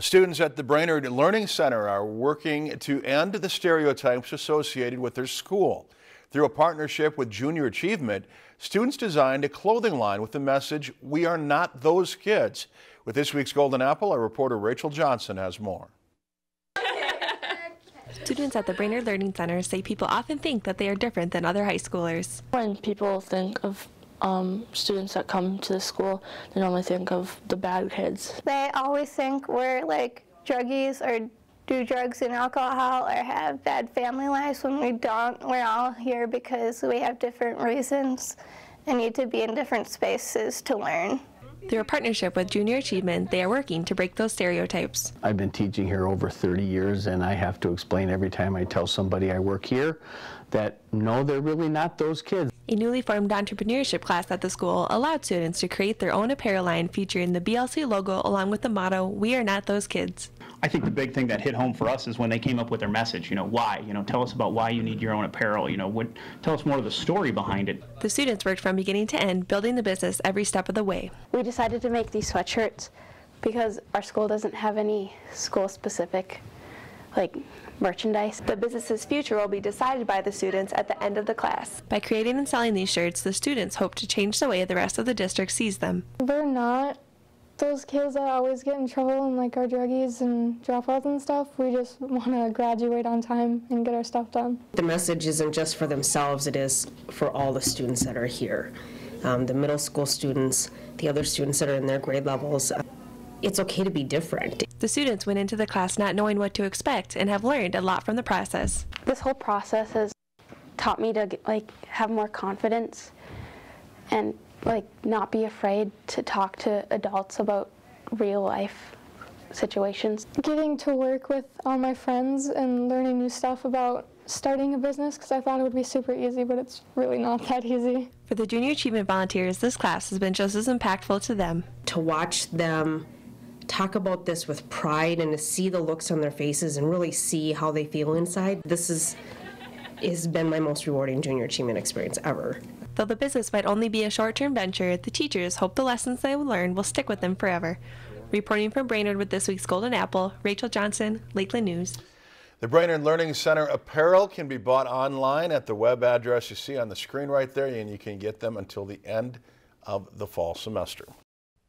Students at the Brainerd Learning Center are working to end the stereotypes associated with their school. Through a partnership with Junior Achievement, students designed a clothing line with the message, We are not those kids. With this week's Golden Apple, our reporter Rachel Johnson has more. Students at the Brainerd Learning Center say people often think that they are different than other high schoolers. When people think of um, students that come to the school, they normally think of the bad kids. They always think we're like druggies or do drugs and alcohol or have bad family lives when we don't. We're all here because we have different reasons and need to be in different spaces to learn. Through a partnership with Junior Achievement, they are working to break those stereotypes. I've been teaching here over 30 years, and I have to explain every time I tell somebody I work here that no, they're really not those kids. A newly formed entrepreneurship class at the school allowed students to create their own apparel line featuring the BLC logo along with the motto, We are not those kids. I think the big thing that hit home for us is when they came up with their message. You know, why? You know, tell us about why you need your own apparel. You know, what? Tell us more of the story behind it. The students worked from beginning to end, building the business every step of the way. We decided to make these sweatshirts because our school doesn't have any school-specific, like merchandise. The business's future will be decided by the students at the end of the class. By creating and selling these shirts, the students hope to change the way the rest of the district sees them. We're not those kids that always get in trouble and like our druggies and dropouts and stuff. We just want to graduate on time and get our stuff done. The message isn't just for themselves, it is for all the students that are here. Um, the middle school students, the other students that are in their grade levels. It's okay to be different. The students went into the class not knowing what to expect and have learned a lot from the process. This whole process has taught me to like have more confidence and like not be afraid to talk to adults about real life situations. Getting to work with all my friends and learning new stuff about starting a business because I thought it would be super easy, but it's really not that easy. For the Junior Achievement volunteers, this class has been just as impactful to them. To watch them talk about this with pride and to see the looks on their faces and really see how they feel inside, this is has been my most rewarding junior achievement experience ever. Though the business might only be a short term venture, the teachers hope the lessons they will learn will stick with them forever. Reporting from Brainerd with this week's Golden Apple, Rachel Johnson, Lakeland News. The Brainerd Learning Center apparel can be bought online at the web address you see on the screen right there, and you can get them until the end of the fall semester.